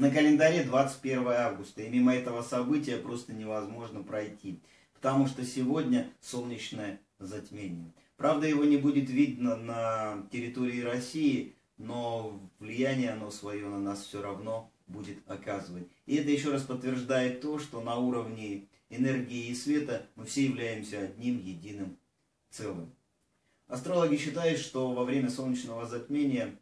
На календаре 21 августа, и мимо этого события просто невозможно пройти, потому что сегодня солнечное затмение. Правда, его не будет видно на территории России, но влияние оно свое на нас все равно будет оказывать. И это еще раз подтверждает то, что на уровне энергии и света мы все являемся одним единым целым. Астрологи считают, что во время солнечного затмения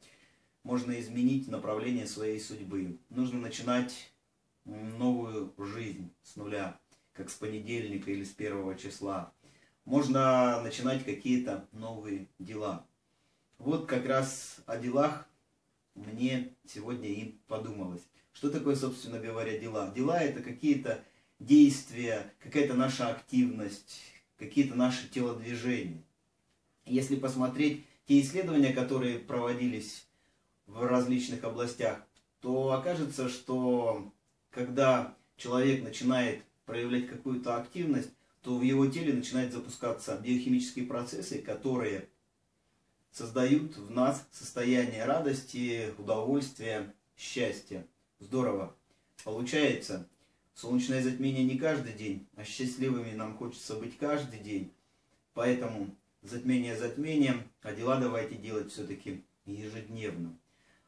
можно изменить направление своей судьбы. Нужно начинать новую жизнь с нуля, как с понедельника или с первого числа. Можно начинать какие-то новые дела. Вот как раз о делах мне сегодня и подумалось. Что такое, собственно говоря, дела? Дела это какие-то действия, какая-то наша активность, какие-то наши телодвижения. Если посмотреть те исследования, которые проводились в различных областях, то окажется, что когда человек начинает проявлять какую-то активность, то в его теле начинают запускаться биохимические процессы, которые создают в нас состояние радости, удовольствия, счастья. Здорово. Получается, солнечное затмение не каждый день, а счастливыми нам хочется быть каждый день. Поэтому затмение затмением, а дела давайте делать все-таки ежедневно.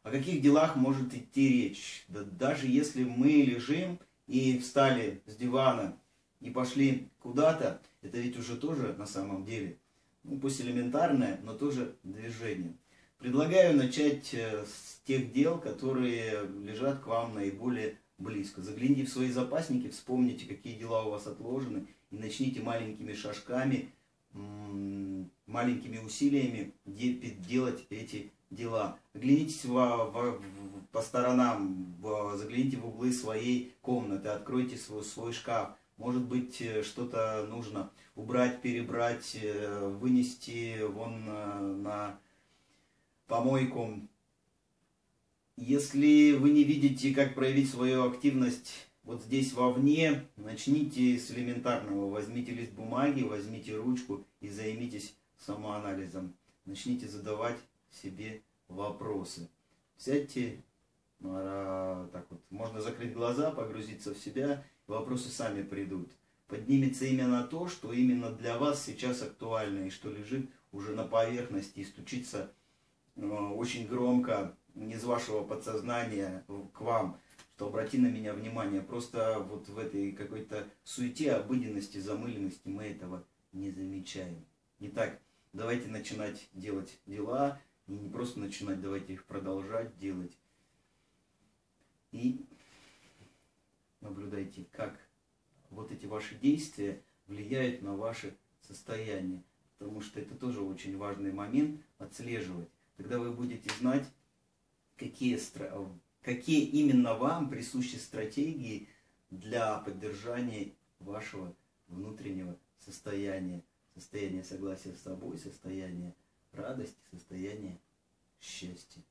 О каких делах может идти речь? Да даже если мы лежим и встали с дивана и пошли куда-то, это ведь уже тоже на самом деле, ну пусть элементарное, но тоже движение. Предлагаю начать э, с тех дел, которые лежат к вам наиболее близко. Загляните в свои запасники, вспомните, какие дела у вас отложены, и начните маленькими шажками, маленькими усилиями делать эти дела. Оглянитесь во, во, по сторонам, загляните в углы своей комнаты, откройте свой, свой шкаф. Может быть, э, что-то нужно убрать, перебрать, э, вынести вон на, на помойку. Если вы не видите, как проявить свою активность вот здесь вовне, начните с элементарного. Возьмите лист бумаги, возьмите ручку и займитесь самоанализом. Начните задавать себе вопросы. Сядьте, ну, а, так вот, можно закрыть глаза, погрузиться в себя, вопросы сами придут. Поднимется именно то, что именно для вас сейчас актуально, и что лежит уже на поверхности, и стучится э, очень громко из вашего подсознания к вам, что обрати на меня внимание. Просто вот в этой какой-то суете, обыденности, замыленности мы этого не замечаем. Итак, давайте начинать делать дела, и не просто начинать, давайте их продолжать делать. И наблюдайте, как вот эти ваши действия влияют на ваше состояние. Потому что это тоже очень важный момент отслеживать. Тогда вы будете знать, какие, какие именно вам присущи стратегии для поддержания вашего внутреннего состояния. Состояние согласия с собой, состояние радости, состояние счастья.